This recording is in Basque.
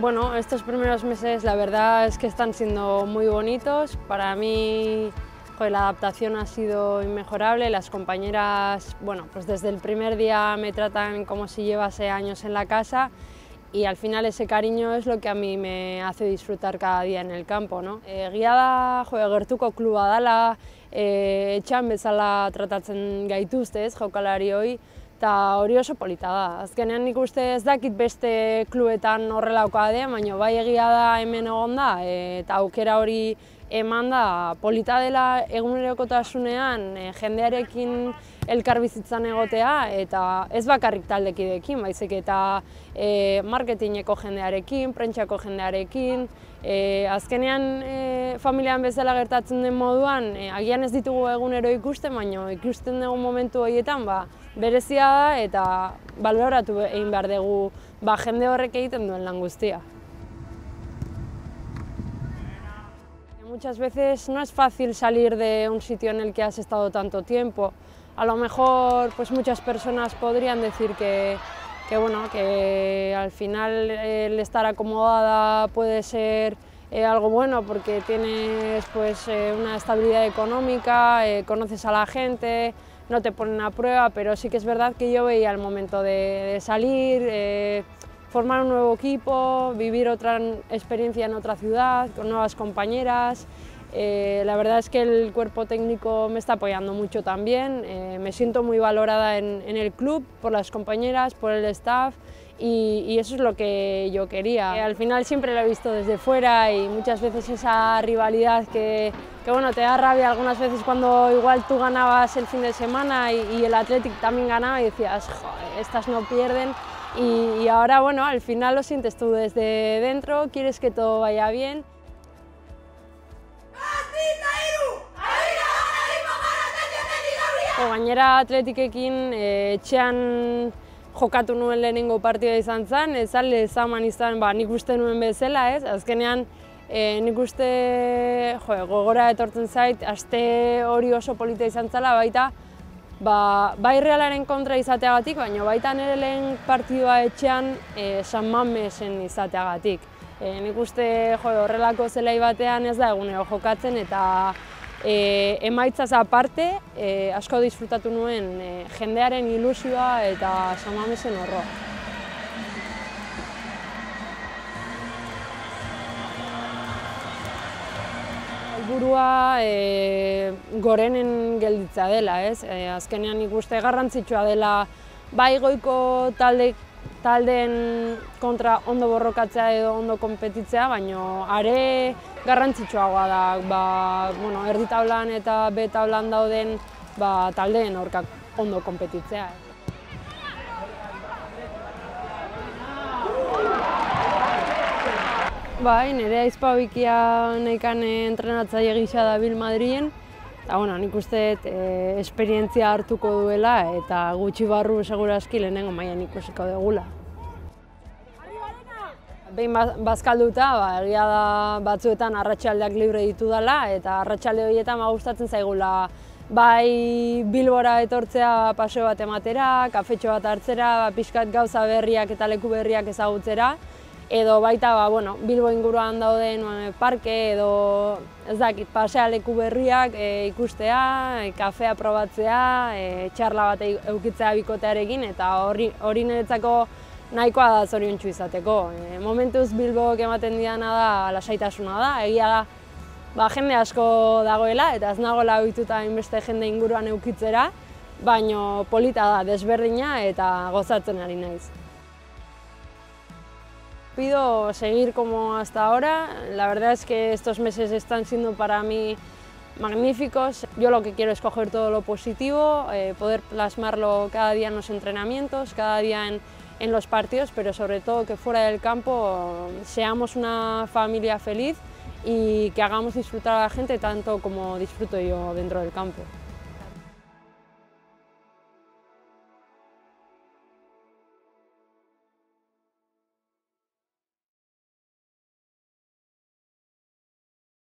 Bueno, estos primeros meses la verdad es que están siendo muy bonitos. Para mí la adaptación ha sido inmejorable. Las compañeras, bueno, pues desde el primer día me tratan como si llevase años en la casa y al final ese cariño es lo que a mí me hace disfrutar cada día en el campo. No? E, egia da, jo, gertuko kluba dela, e, etxan bezala tratatzen gaituzte ez, jokalari hoi, eta hori oso polita da. Azkenean nik uste ez dakit beste klubetan horrelaukoa den, baina bai egia da hemen egon da, eta aukera hori eman da polita dela egunerokotasunean e, jendearekin elkarbizitzan egotea eta ez bakarrik taldekideekin, baizik eta e, marketingeko jendearekin, prentsako jendearekin, e, azkenean e, familian bezala gertatzen den moduan, e, agian ez ditugu egunero ikusten, baina ikusten dugu momentu horietan, ba, berezia da eta baloratu egin behar dugu ba, jende horrek egiten duen lan guztia. Muchas veces no es fácil salir de un sitio en el que has estado tanto tiempo. A lo mejor pues muchas personas podrían decir que, que, bueno, que al final el estar acomodada puede ser eh, algo bueno porque tienes pues, eh, una estabilidad económica, eh, conoces a la gente, no te ponen a prueba, pero sí que es verdad que yo veía el momento de, salir, eh, formar un nuevo equipo, vivir otra experiencia en otra ciudad, con nuevas compañeras. Eh, la verdad es que el cuerpo técnico me está apoyando mucho también, eh, me siento muy valorada en, el club por las compañeras, por el staff y, y eso es lo que yo quería. Eh, al final siempre lo he visto desde fuera y muchas veces esa rivalidad que, que bueno, te da rabia algunas veces cuando igual tú ganabas el fin de semana y, y el Athletic también ganaba y decías, joder, estas no pierden. Y, y ahora, bueno, al final lo sientes tú desde dentro, quieres que todo vaya bien. Gainera atletikekin e, etxean jokatu nuen lehenengo partida izan zen, ez alde zaman izan ba, nik uste nuen bezala, ez? Azkenean e, nik uste jo, gogora etortzen zait, aste hori oso polita izan zela, baita ba, bai realaren kontra izateagatik, baina baita nire lehen partidua etxean e, San Mamesen izateagatik. E, nik uste jo, horrelako zelai batean ez da egunero jokatzen eta E, emaitzaz aparte, e, asko disfrutatu nuen e, jendearen ilusioa eta samamesen horroa. Helburua e, gorenen gelditza dela, ez? E, azkenean ikuste garrantzitsua dela bai goiko talde taldeen kontra ondo borrokatzea edo ondo konpetitzea, baina are garrantzitsuagoa da ba, bueno, erdi tablan eta B tablan dauden ba, taldeen aurkak ondo konpetitzea. Bai, nire aizpa bikia nahikan entrenatzaile gisa da Bil Madrien, eta bueno, nik uste e, esperientzia hartuko duela eta gutxi barru segurazki lehenengo maian ikusiko dugula. Behin ba-, bazkalduta, ba, egia da batzuetan arratsaldeak libre ditu dela, eta arratsalde horietan ba, gustatzen zaigula. Bai bilbora etortzea paseo bat ematera, kafetxo bat hartzera, ba, pixkat gauza berriak eta leku berriak ezagutzera, edo baita ba, bueno, Bilbo inguruan dauden ba, parke edo ez dakit, pasea leku berriak e, ikustea, e, kafea probatzea, e, txarla bat eukitzea bikotearekin, eta hori, hori niretzako nahikoa da zoriontsu izateko. E, momentuz Bilbok ematen diana da lasaitasuna da, egia da ba, jende asko dagoela eta ez nagoela ohituta inbeste jende inguruan eukitzera, baino polita da desberdina eta gozatzen ari naiz. Pido seguir como hasta ahora, la verdad es que estos meses están siendo para mí magníficos. Yo lo que quiero es coger todo lo positivo, eh, poder plasmarlo cada día en los entrenamientos, cada día en, en los partidos, pero sobre todo que fuera del campo seamos una familia feliz y que hagamos disfrutar a la gente tanto como disfruto yo dentro del campo.